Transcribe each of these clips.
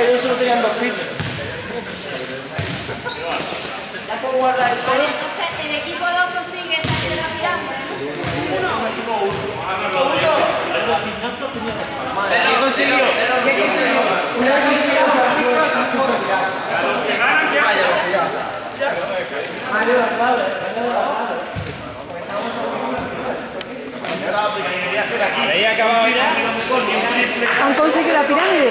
que ellos solo tenían dos pisos. La puedo guardar el Vale, el equipo 2 consigue salir de la pirámide, ¿Qué consiguió? ¿Qué consiguió? Una consiguió Mario Alcalde, Habéis acabado ya con un triple ¿Han conseguido la pirámide?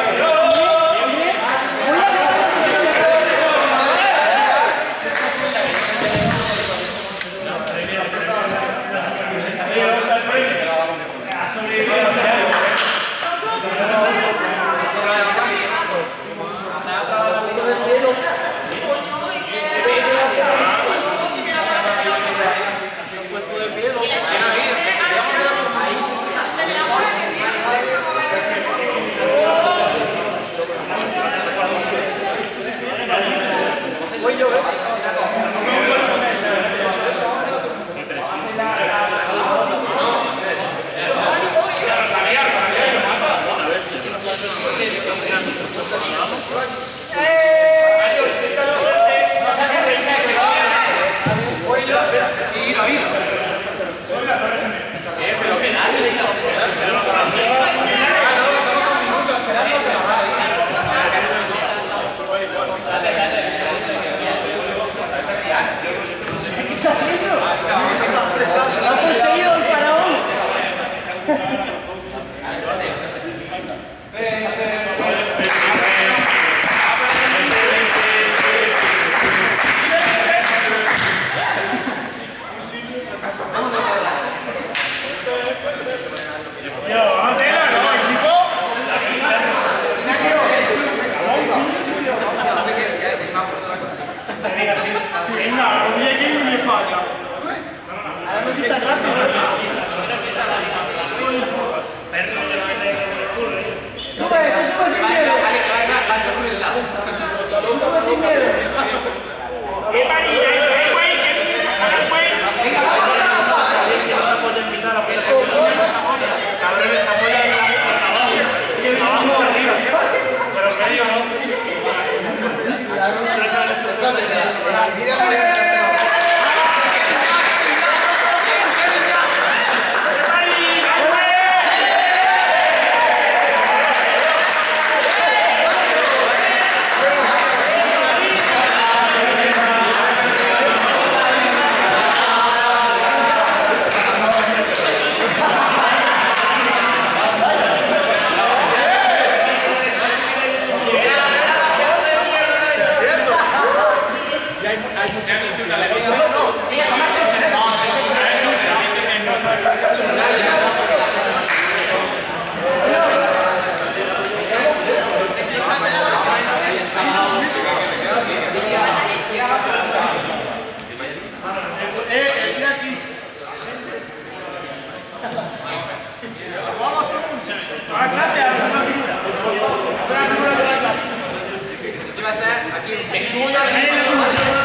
Everybody A la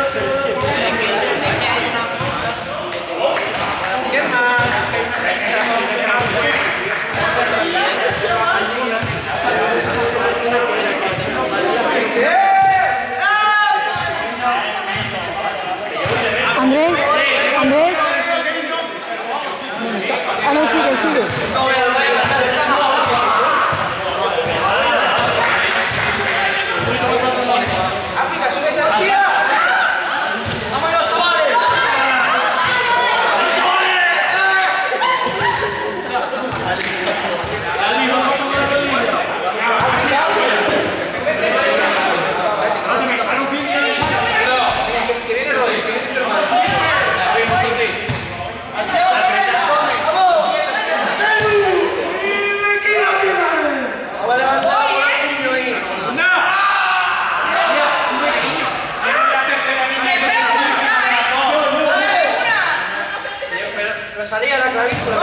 Rosalía, la clavícula.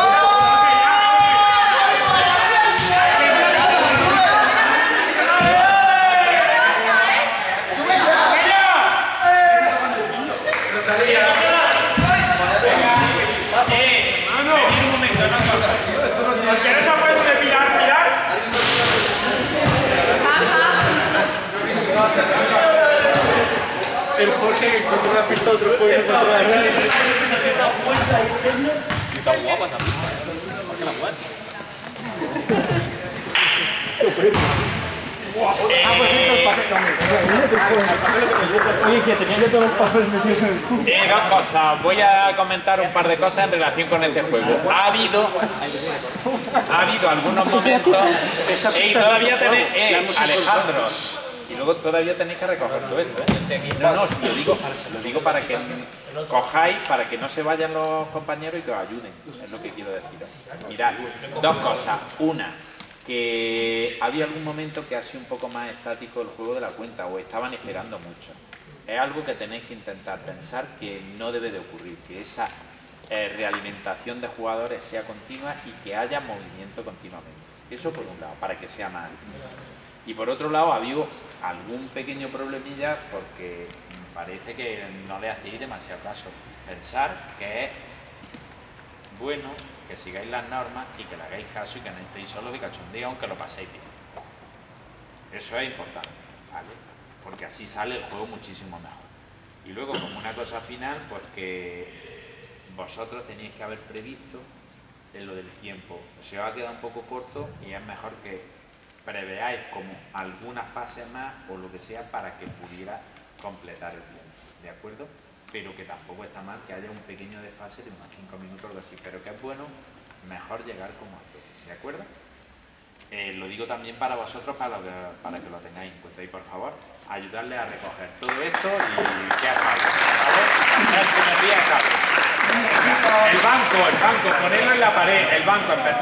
Rosalía. Eh, mano, un momento, no ¿Os quieres apuesto de Pilar, Pilar? El Jorge que encontró la pista otro juego y encontró la red. Oye, que tenía ya todos los papeles metidos en el culo. Eh, dos cosas. Voy a comentar un par de cosas en relación con este juego. Ha habido, ha habido algunos momentos eh, y todavía tenéis, eh, Alejandro, y luego todavía tenéis que recoger todo esto. ¿eh? No, no, lo digo, lo digo para que cojáis, para que no se vayan los compañeros y que os ayuden. Es lo que quiero deciros. Mirad, dos cosas. Una, que había algún momento que ha sido un poco más estático el juego de la cuenta o estaban esperando mucho. Es algo que tenéis que intentar pensar que no debe de ocurrir, que esa eh, realimentación de jugadores sea continua y que haya movimiento continuamente. Eso por un lado, para que sea más. Y por otro lado, ha habido algún pequeño problemilla porque parece que no le hacéis demasiado caso. Pensar que es bueno que sigáis las normas y que le hagáis caso y que no estéis solo de cachondeo aunque lo paséis bien. Eso es importante, ¿vale? Porque así sale el juego muchísimo mejor. Y luego, como una cosa final, pues que vosotros tenéis que haber previsto en lo del tiempo. Se os ha quedado un poco corto y es mejor que preveáis como alguna fase más o lo que sea para que pudiera completar el tiempo. ¿De acuerdo? Pero que tampoco está mal que haya un pequeño desfase de unos 5 minutos o así. Pero que es bueno mejor llegar como esto. ¿De acuerdo? Eh, lo digo también para vosotros para, lo que, para que lo tengáis en cuenta y por favor ayudarle a recoger todo esto y que algo, ¿vale? El banco, el banco, ponerlo en la pared, el banco, empezar.